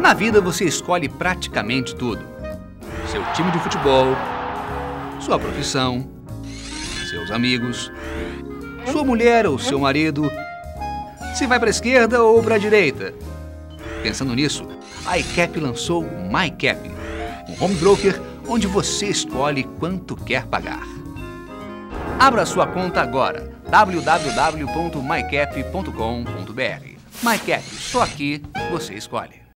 Na vida você escolhe praticamente tudo: seu time de futebol, sua profissão, seus amigos, sua mulher ou seu marido, se vai para a esquerda ou para a direita. Pensando nisso, a iCap lançou o MyCap, um home broker onde você escolhe quanto quer pagar. Abra sua conta agora www.mycap.com.br. MyCap, só aqui você escolhe.